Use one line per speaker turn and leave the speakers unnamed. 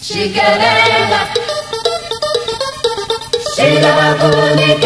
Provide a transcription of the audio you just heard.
Shigarela, Shila Babuni